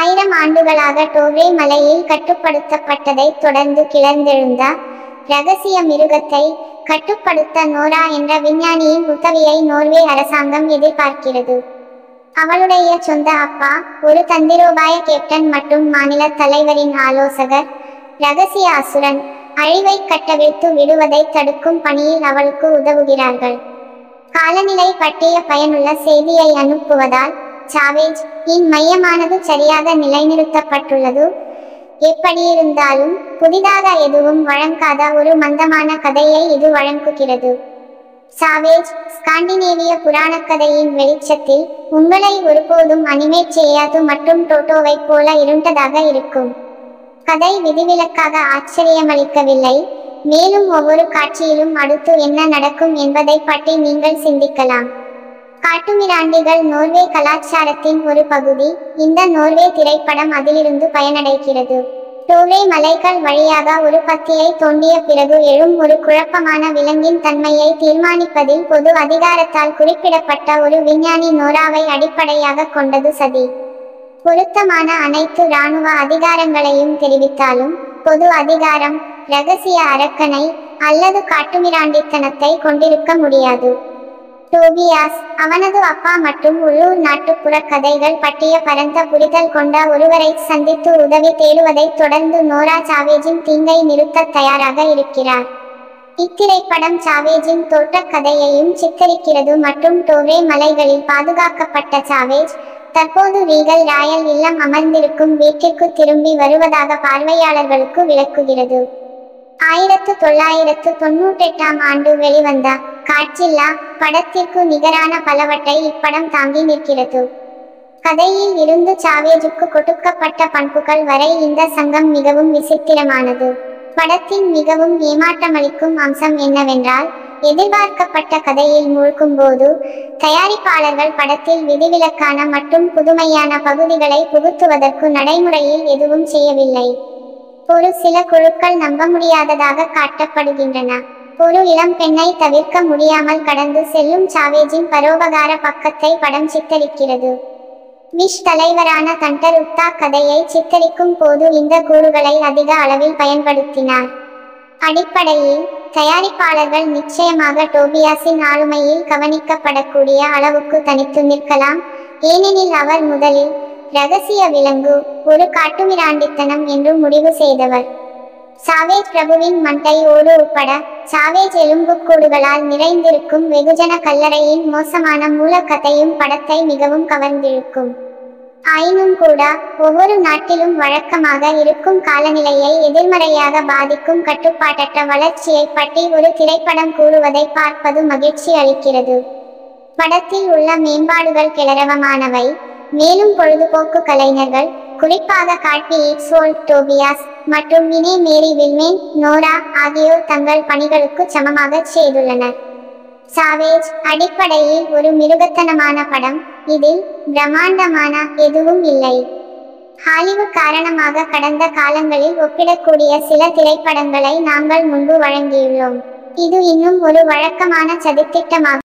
ஆயிரம் ஆண்டுகளாக டோரே மலையில் கட்டுப்படுத்தப்பட்டதைத் தொடர்ந்து கிளர்ந்தெழுந்த ரகசிய மிருகத்தை கட்டுப்படுத்த நோரா என்ற விஞ்ஞானியின் உதவியை நோர்வே அரசாங்கம் எதிர்பார்க்கிறது. அவளுடைய சொந்த அப்பா ஒரு தந்திரோபாய கேப்டன் மற்றும் மாநில தலைவரின் ஆலோசகர் ரகசிய அசுரன் அழிவை கட்டவிழ்த்து விடுவதை தடுக்கும் பணியில் அவளுக்கு உதவுகிறார்கள். காலநிலை பற்றிய பயனுள்ள செய்தியை அனுப்புவதால் சாவேஜ் இன் மையமானது சரியாக நிலைநிறுத்தப்பட்டுள்ளது? எப்படியிருந்தாலும் புதிதாக எதுவும் வழங்காத ஒரு மந்தமான கதையை இது வழங்குகிறது. சாவேஜ் ஸ்காண்டினேவிய புராணக்கதையின் வெளிச்சத்தில் உங்களை ஒருபோதும் அனிமேட் செய்யாது மற்றும் டோட்டோவைப் போல இருண்டதாக இருக்கும். கதை விதிவிலக்காக ஆச்சரியமளிக்கவில்லை. மேலும் ஒவ்வொரு காட்சியிலும் அடுத்து என்ன நடக்கும் என்பதை பற்றி நீங்கள் சிந்திக்கலாம். காட்டுமிராண்டிகள் நோர்வே கலாச்சாரத்தின் ஒரு பகுதி. இந்த நோர்வே திரைப்படம் அதிலிருந்து பயனடைகிறது. டோவே மலைகள் வழியாக ஒரு பத்தியை தோண்டிய பிறகு எழும் ஒரு குழப்பமான விலங்கின் தன்மையை தீர்மானிப்பதில் பொது அதிகாரத்தால் குறிப்பிடப்பட்ட ஒரு விஞ்ஞானி நோராவை அடிப்படையாக கொண்டது சதி. பொருத்தமான அனைத்து இராணுவ அதிகாரங்களையும் தெரிவித்தாலும் பொது அதிகாரம் ரகசிய அரக்கனை அல்லது காட்டுமிராண்டித்தனத்தை கொண்டிருக்க முடியாது. டோபியாஸ் அவனது அப்பா மற்றும் உள்ளூர் நாட்டுப்புற கதைகள் பற்றிய பரந்த புரிதல் கொண்ட ஒருவரை சந்தித்து உதவி தேடுவதைத் தொடர்ந்து நோரா சாவேஜின் தீங்கை நிறுத்த தயாராக இருக்கிறார். இத்திரைப்படம் சாவேஜின் தோற்றக் கதையையும் சித்தரிக்கிறது மற்றும் டோவே மலைகளில் பாதுகாக்கப்பட்ட சாவேஜ் தற்போது ரீகல் ராயல் இல்லம் அமர்ந்திருக்கும் வீட்டிற்கு திரும்பி வருவதாக பார்வையாளர்களுக்கு விளக்குகிறது. ஆயிரத்து தொள்ளாயிரத்து தொன்னூற்றெட்டாம் ஆண்டு வெளிவந்த காட்சில்லா படத்திற்கு நிகரான பலவற்றை இப்படம் தாங்கி நிற்கிறது. கதையில் இருந்து சாவேஜுக்கு கொடுக்கப்பட்ட பண்புகள் வரை இந்த சங்கம் மிகவும் விசித்திரமானது. படத்தின் மிகவும் ஏமாற்றமளிக்கும் அம்சம் என்னவென்றால் எதிர்பார்க்கப்பட்ட கதையில் மூழ்கும் போது தயாரிப்பாளர்கள் படத்தில் விதிவிலக்கான மற்றும் புதுமையான பகுதிகளை புகுத்துவதற்கு நடைமுறையில் எதுவும் செய்யவில்லை. ஒரு சில குழுக்கள் நம்ப முடியாததாக காட்டப்படுகின்றன. ஒரு இளம் பெண்ணை தவிர்க்க முடியாமல் கடந்து செல்லும் சாவேஜின் பரோபகார பக்கத்தை படம் சித்தரிக்கிறது. விஷ் தலைவரான தண்டர் உத்தா கதையை சித்தரிக்கும் போது இந்த கூறுகளை அதிக அளவில் பயன்படுத்தினார். அடிப்படையில் தயாரிப்பாளர்கள் நிச்சயமாக டோபியாஸின் ஆளுமையில் கவனிக்கப்படக்கூடிய அளவுக்கு தனித்து நிற்கலாம். ஏனெனில் அவர் முதலில் ரகசிய விலங்கு ஒரு காட்டுமிராண்டித்தனம் என்று முடிவு செய்தவர். சாவேஜ் பிரபுவின் மண்டை ஓடு உட்பட சாவேஜ் எலும்புக்கூடுகளால் நிறைந்திருக்கும் வெகுஜன கல்லறையின் மோசமான மூலக்கதையும் படத்தை மிகவும் கவர்ந்திருக்கும். ஆயினும் கூட ஒவ்வொரு நாட்டிலும் வழக்கமாக இருக்கும் காலநிலையை எதிர்மறையாக பாதிக்கும் கட்டுப்பாட்டற்ற வளர்ச்சியை பற்றி ஒரு திரைப்படம் கூறுவதை பார்ப்பது மகிழ்ச்சி அளிக்கிறது. படத்தில் உள்ள மேம்பாடுகள் கிளரவமானவை. மேலும் பொழுதுபோக்கு கலைஞர்கள் குறிப்பாக கார்பி எக்ஸ்வோல் டோபியாஸ் மற்றும் மினே மேரி வில்மேன் நோரா ஆகியோர் தங்கள் பணிகளுக்கு சமமாக செய்துள்ளனர். சாவேஜ் அடிப்படையில் ஒரு மிருகத்தனமான படம். இதில் பிரம்மாண்டமான எதுவும் இல்லை. ஹாலிவுட் காரணமாக கடந்த காலங்களில் ஒப்பிடக்கூடிய சில திரைப்படங்களை நாங்கள் முன்பு வழங்கியுள்ளோம். இது இன்னும் ஒரு வழக்கமான சதித்திட்டமாக